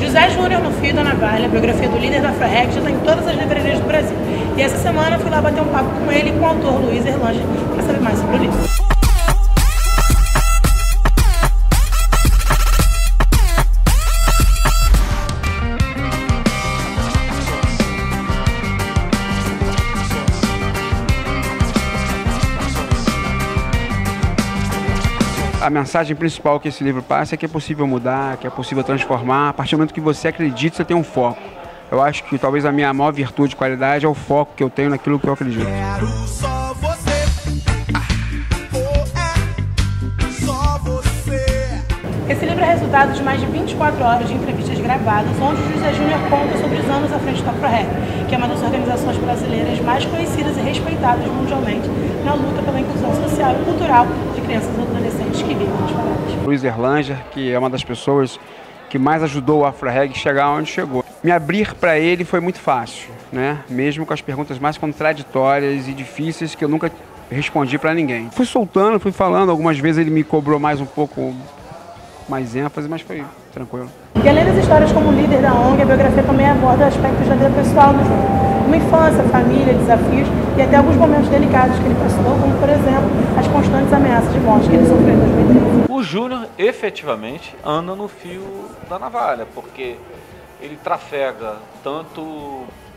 José Júnior no Fio da Navalha, biografia do líder da Afroreg, já está em todas as livrarias do Brasil. E essa semana eu fui lá bater um papo com ele e com o autor Luiz Erlange para saber mais sobre o livro. A mensagem principal que esse livro passa é que é possível mudar, que é possível transformar, a partir do momento que você acredita, você tem um foco. Eu acho que talvez a minha maior virtude e qualidade é o foco que eu tenho naquilo que eu acredito. Quero só você. Esse livro é resultado de mais de 24 horas de entrevistas gravadas, onde o José Júnior conta sobre os anos à frente da ProReg, que é uma das organizações brasileiras mais conhecidas e respeitadas mundialmente na luta pela inclusão social e cultural crianças e adolescentes que vivem favelas. Luiz Erlanger, que é uma das pessoas que mais ajudou o AfroReg chegar onde chegou. Me abrir para ele foi muito fácil, né? mesmo com as perguntas mais contraditórias e difíceis que eu nunca respondi para ninguém. Fui soltando, fui falando, algumas vezes ele me cobrou mais um pouco mais ênfase, mas foi tranquilo. E além das histórias como líder da ONG, a biografia também aborda aspectos da vida pessoal do. Uma infância, família, desafios e até alguns momentos delicados que ele passou, como por exemplo as de morte que ele sofreu em 2013. O Júnior efetivamente anda no fio da navalha, porque ele trafega tanto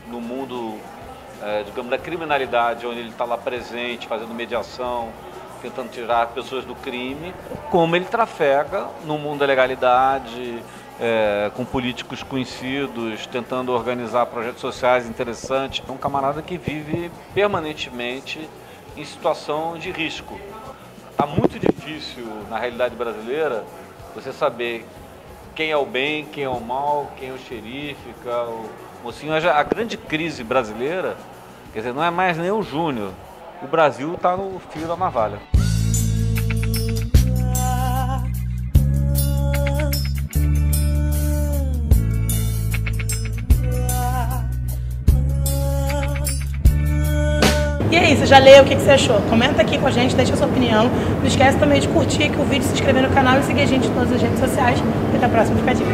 no mundo, é, digamos, da criminalidade, onde ele está lá presente, fazendo mediação, tentando tirar pessoas do crime, como ele trafega no mundo da legalidade, é, com políticos conhecidos, tentando organizar projetos sociais interessantes. É um camarada que vive permanentemente em situação de risco. Está muito difícil, na realidade brasileira, você saber quem é o bem, quem é o mal, quem é o xerife, quem é o mocinho. A grande crise brasileira, quer dizer, não é mais nem o Júnior, o Brasil está no fio da navalha. E aí, você já leu? O que você achou? Comenta aqui com a gente, deixa a sua opinião. Não esquece também de curtir aqui o vídeo, se inscrever no canal e seguir a gente em todas as redes sociais. Até a próxima. Fica a dica.